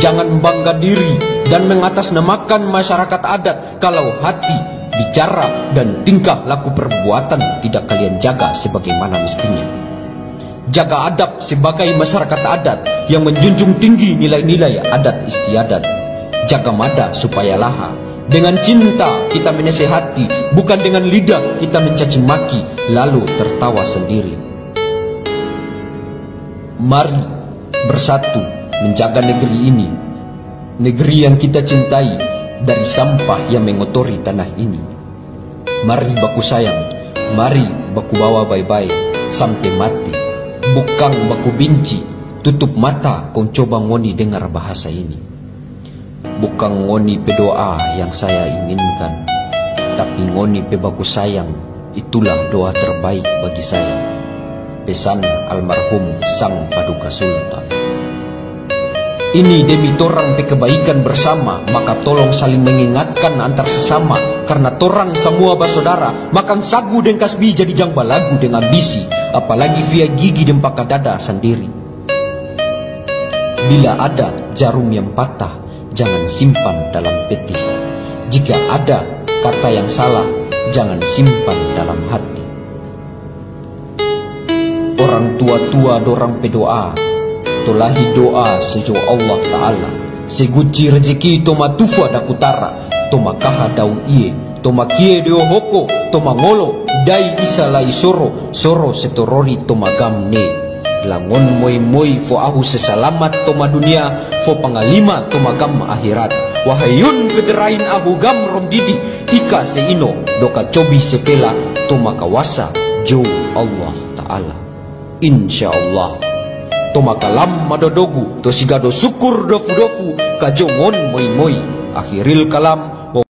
Jangan bangga diri dan mengatasnamakan masyarakat adat kalau hati, bicara, dan tingkah laku perbuatan tidak kalian jaga sebagaimana mestinya. Jaga adab sebagai masyarakat adat yang menjunjung tinggi nilai-nilai adat istiadat. Jaga mada supaya laha. Dengan cinta kita menasehati, bukan dengan lidah kita mencaci maki lalu tertawa sendiri. Mari bersatu menjaga negeri ini, negeri yang kita cintai dari sampah yang mengotori tanah ini. Mari baku sayang, mari baku bawa baik-baik sampai mati. Bukan baku benci, tutup mata kau coba ngoni dengar bahasa ini. Bukan ngoni pedoa yang saya inginkan, tapi ngoni pebaku sayang, itulah doa terbaik bagi saya. Pesan almarhum Sang Paduka Sultan. Ini demi torang pe kebaikan bersama Maka tolong saling mengingatkan antar sesama. Karena torang semua basodara Makan sagu dan kasbi jadi jang balagu dengan ambisi Apalagi via gigi dan dada sendiri. Bila ada jarum yang patah Jangan simpan dalam peti. Jika ada kata yang salah Jangan simpan dalam hati. Orang tua-tua dorang pedoa Tolahi doa sejo Allah Ta'ala. Seguci rezeki toma tufa da kutara Toma kaha dau iye Toma kie deo hoko Toma ngolo Dai isa lai soro Soro setorori toma gam ne Langon moi moi fo ahu sesalamat toma dunia Fo pangalima toma gam akhirat. Wahayun federain ahu gam rom didi Ika seino doka cobi sepela Toma kawasa jo Allah Ta'ala. Insya Allah Tomakalam madodogu Tosigado syukur dofu-dofu Kajongon moi-moi. Akhiril kalam